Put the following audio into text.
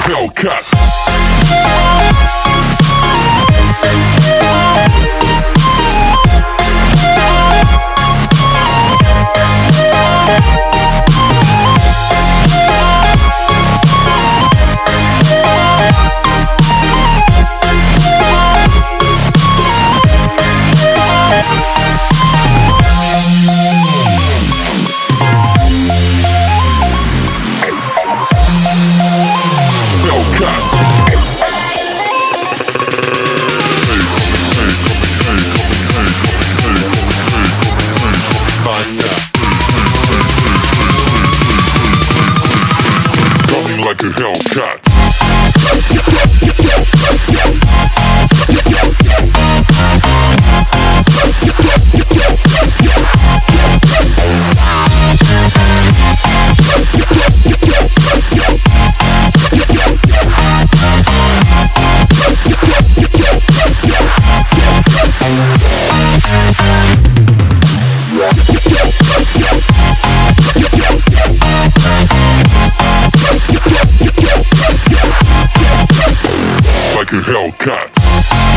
Hellcat. Like Like a